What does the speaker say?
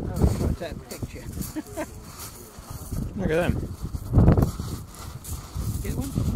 Oh, look at them. Get one?